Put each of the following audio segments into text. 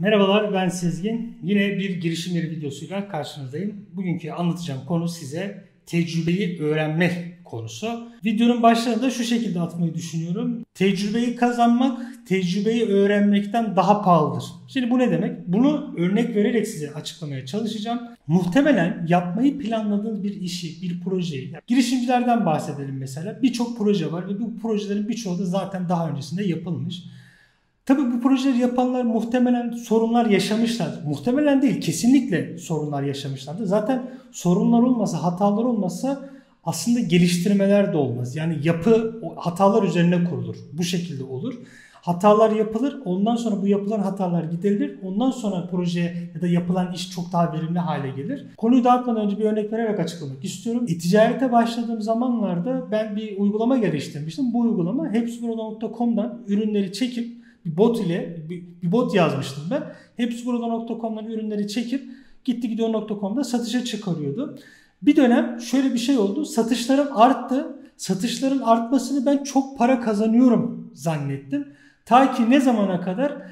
Merhabalar ben Sezgin. Yine bir girişimleri videosuyla karşınızdayım. Bugünkü anlatacağım konu size tecrübeyi öğrenme konusu. Videonun başlarında şu şekilde atmayı düşünüyorum. Tecrübeyi kazanmak, tecrübeyi öğrenmekten daha pahalıdır. Şimdi bu ne demek? Bunu örnek vererek size açıklamaya çalışacağım. Muhtemelen yapmayı planladığınız bir işi, bir projeyi, girişimcilerden bahsedelim mesela. Birçok proje var ve bu projelerin birçoğu da zaten daha öncesinde yapılmış. Tabii bu projeleri yapanlar muhtemelen sorunlar yaşamışlar. Muhtemelen değil, kesinlikle sorunlar yaşamışlardı. Zaten sorunlar olmasa, hatalar olmasa aslında geliştirmeler de olmaz. Yani yapı hatalar üzerine kurulur. Bu şekilde olur. Hatalar yapılır. Ondan sonra bu yapılan hatalar giderilir. Ondan sonra proje ya da yapılan iş çok daha verimli hale gelir. Konuyu dağıtmadan önce bir örnek vererek açıklamak istiyorum. E-ticarete başladığım zamanlarda ben bir uygulama geliştirmiştim. Bu uygulama hepsiburada.com'dan ürünleri çekip bir bot ile bir, bir bot yazmıştım ben. Hepsiburada.com'dan ürünleri çekip gitti gidiyor.com'da satışa çıkarıyordu. Bir dönem şöyle bir şey oldu. Satışlarım arttı. Satışların artmasını ben çok para kazanıyorum zannettim. Ta ki ne zamana kadar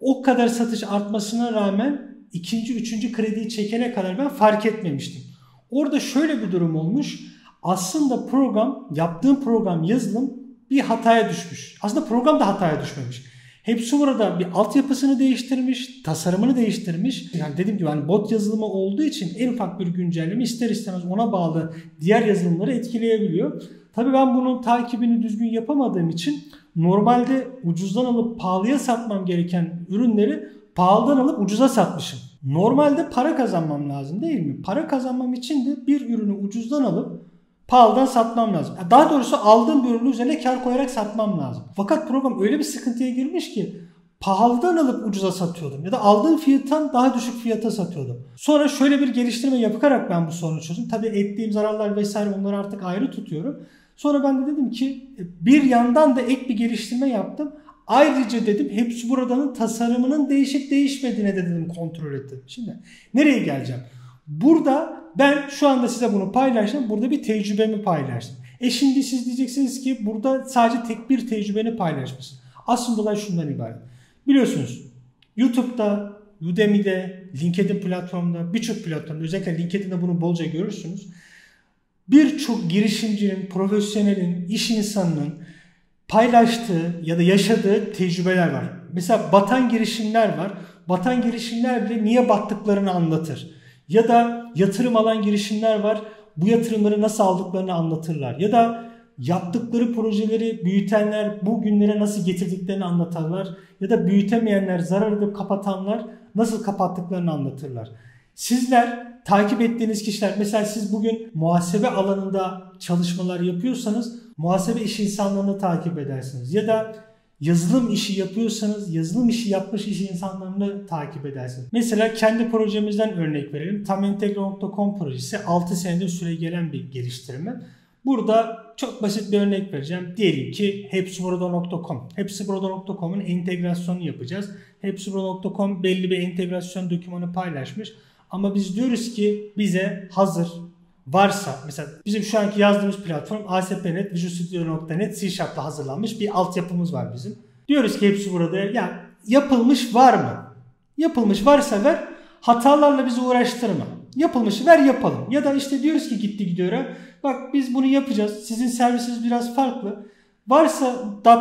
o kadar satış artmasına rağmen ikinci, üçüncü krediyi çekene kadar ben fark etmemiştim. Orada şöyle bir durum olmuş. Aslında program, yaptığım program yazılım bir hataya düşmüş. Aslında program da hataya düşmemiş. Hepsi burada bir altyapısını değiştirmiş, tasarımını değiştirmiş. Yani dediğim gibi hani bot yazılımı olduğu için en ufak bir güncelleme ister istemez ona bağlı diğer yazılımları etkileyebiliyor. Tabii ben bunun takibini düzgün yapamadığım için normalde ucuzdan alıp pahalıya satmam gereken ürünleri pahalıdan alıp ucuza satmışım. Normalde para kazanmam lazım değil mi? Para kazanmam için de bir ürünü ucuzdan alıp pahalıdan satmam lazım. Daha doğrusu aldığım bir ürünün üzerine kar koyarak satmam lazım. Fakat program öyle bir sıkıntıya girmiş ki pahalıdan alıp ucuza satıyordum ya da aldığım fiyattan daha düşük fiyata satıyordum. Sonra şöyle bir geliştirme yaparak ben bu sorunu çözdüm. Tabii ettiğim zararlar vesaire onları artık ayrı tutuyorum. Sonra ben de dedim ki e, bir yandan da ek bir geliştirme yaptım. Ayrıca dedim hepsi buradanın tasarımının değişip değişmediğine de dedim kontrol ettim. Şimdi nereye geleceğim? Burada ben şu anda size bunu paylaştım. Burada bir tecrübemi paylaştım. E şimdi siz diyeceksiniz ki burada sadece tek bir tecrübeni paylaşmışsın. Aslında olay şundan ibaret. Biliyorsunuz YouTube'da, Udemy'de, LinkedIn platformunda, birçok platformda özellikle LinkedIn'de bunu bolca görürsünüz. Birçok girişimcinin, profesyonelin, iş insanının paylaştığı ya da yaşadığı tecrübeler var. Mesela batan girişimler var. Batan girişimler bile niye battıklarını anlatır. Ya da yatırım alan girişimler var. Bu yatırımları nasıl aldıklarını anlatırlar. Ya da yaptıkları projeleri büyütenler bu günlere nasıl getirdiklerini anlatırlar. Ya da büyütemeyenler, zarar edip kapatanlar nasıl kapattıklarını anlatırlar. Sizler takip ettiğiniz kişiler mesela siz bugün muhasebe alanında çalışmalar yapıyorsanız muhasebe iş insanlarını takip edersiniz. Ya da yazılım işi yapıyorsanız yazılım işi yapmış iş insanlarını takip edersiniz. Mesela kendi projemizden örnek verelim. Tamentegro.com projesi 6 senedir süre gelen bir geliştirme. Burada çok basit bir örnek vereceğim. Diyelim ki hepsiburada.com. Hepsiburada.com'un entegrasyonunu yapacağız. Hepsiburada.com belli bir entegrasyon dokümanı paylaşmış. Ama biz diyoruz ki bize hazır varsa mesela bizim şu anki yazdığımız platform ASP.NET, Visual Studio.NET, C Sharp'ta hazırlanmış bir altyapımız var bizim. Diyoruz ki hepsi burada ya yapılmış var mı? Yapılmış varsa ver hatalarla bizi uğraştırma. Yapılmışı ver yapalım. Ya da işte diyoruz ki gitti gidiyor. Bak biz bunu yapacağız. Sizin servisiniz biraz farklı. Varsa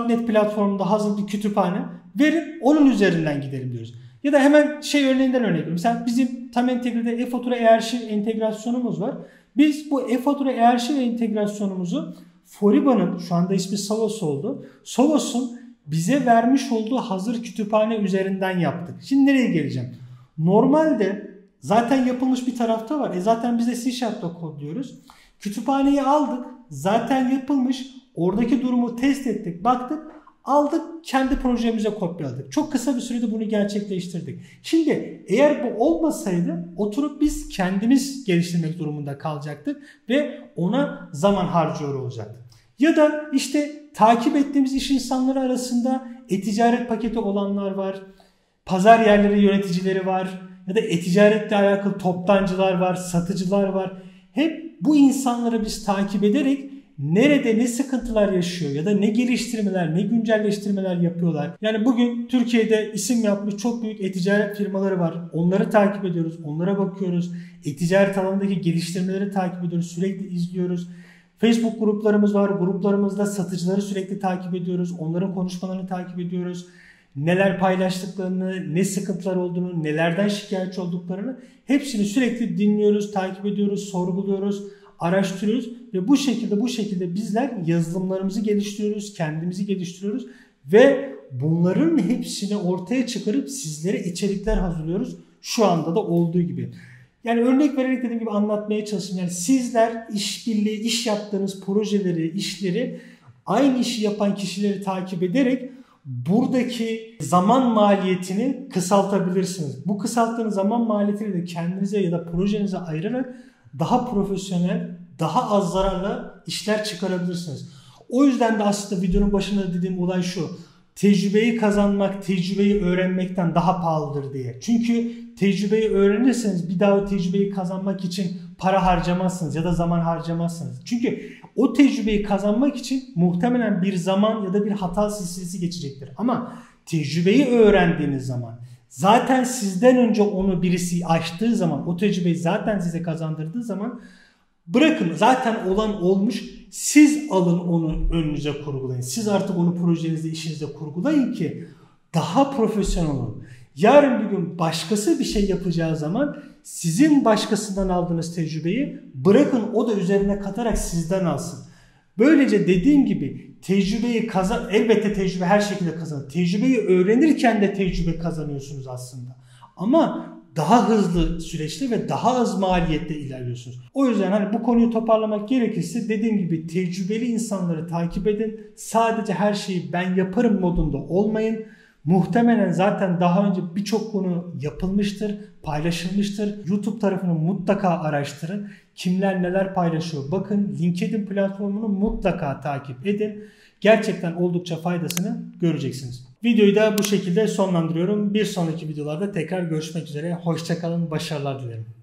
.NET platformunda hazır bir kütüphane verin onun üzerinden gidelim diyoruz. Ya da hemen şey örneğinden örnek. Mesela bizim tam entegrede e-fatura e-arşiv entegrasyonumuz var. Biz bu e-fatura e-arşiv entegrasyonumuzu Foriba'nın şu anda ismi Solos oldu. Solos'un bize vermiş olduğu hazır kütüphane üzerinden yaptık. Şimdi nereye geleceğim? Normalde zaten yapılmış bir tarafta var. E zaten biz de C Sharp'ta kodluyoruz. Kütüphaneyi aldık. Zaten yapılmış. Oradaki durumu test ettik. Baktık aldık kendi projemize kopyaladık. Çok kısa bir sürede bunu gerçekleştirdik. Şimdi eğer bu olmasaydı oturup biz kendimiz geliştirmek durumunda kalacaktık ve ona zaman harcıyor olacaktık. Ya da işte takip ettiğimiz iş insanları arasında e-ticaret paketi olanlar var. Pazar yerleri yöneticileri var. Ya da e-ticaretle alakalı toptancılar var, satıcılar var. Hep bu insanları biz takip ederek nerede ne sıkıntılar yaşıyor ya da ne geliştirmeler, ne güncelleştirmeler yapıyorlar. Yani bugün Türkiye'de isim yapmış çok büyük e-ticaret firmaları var. Onları takip ediyoruz, onlara bakıyoruz. E-ticaret alanındaki geliştirmeleri takip ediyoruz, sürekli izliyoruz. Facebook gruplarımız var. Gruplarımızda satıcıları sürekli takip ediyoruz. Onların konuşmalarını takip ediyoruz. Neler paylaştıklarını, ne sıkıntılar olduğunu, nelerden şikayetçi olduklarını hepsini sürekli dinliyoruz, takip ediyoruz, sorguluyoruz, araştırıyoruz ve bu şekilde bu şekilde bizler yazılımlarımızı geliştiriyoruz, kendimizi geliştiriyoruz ve bunların hepsini ortaya çıkarıp sizlere içerikler hazırlıyoruz. Şu anda da olduğu gibi. Yani örnek vererek dediğim gibi anlatmaya çalışıyorum. Yani sizler işbirliği, iş yaptığınız projeleri, işleri aynı işi yapan kişileri takip ederek buradaki zaman maliyetini kısaltabilirsiniz. Bu kısalttığınız zaman maliyetini de kendinize ya da projenize ayırarak daha profesyonel, daha az zararla işler çıkarabilirsiniz. O yüzden de aslında videonun başında dediğim olay şu. Tecrübeyi kazanmak, tecrübeyi öğrenmekten daha pahalıdır diye. Çünkü tecrübeyi öğrenirseniz bir daha o tecrübeyi kazanmak için para harcamazsınız ya da zaman harcamazsınız. Çünkü o tecrübeyi kazanmak için muhtemelen bir zaman ya da bir hata silsilesi geçecektir. Ama tecrübeyi öğrendiğiniz zaman zaten sizden önce onu birisi açtığı zaman o tecrübeyi zaten size kazandırdığı zaman bırakın zaten olan olmuş siz alın onu önünüze kurgulayın. Siz artık onu projenizde işinizde kurgulayın ki daha profesyonel olun. Yarın bir gün başkası bir şey yapacağı zaman sizin başkasından aldığınız tecrübeyi bırakın o da üzerine katarak sizden alsın. Böylece dediğim gibi tecrübeyi kazan elbette tecrübe her şekilde kazanır. Tecrübeyi öğrenirken de tecrübe kazanıyorsunuz aslında. Ama daha hızlı süreçte ve daha az maliyette ilerliyorsunuz. O yüzden hani bu konuyu toparlamak gerekirse dediğim gibi tecrübeli insanları takip edin. Sadece her şeyi ben yaparım modunda olmayın. Muhtemelen zaten daha önce birçok konu yapılmıştır, paylaşılmıştır. YouTube tarafını mutlaka araştırın. Kimler neler paylaşıyor bakın. LinkedIn platformunu mutlaka takip edin. Gerçekten oldukça faydasını göreceksiniz. Videoyu da bu şekilde sonlandırıyorum. Bir sonraki videolarda tekrar görüşmek üzere. Hoşçakalın, başarılar dilerim.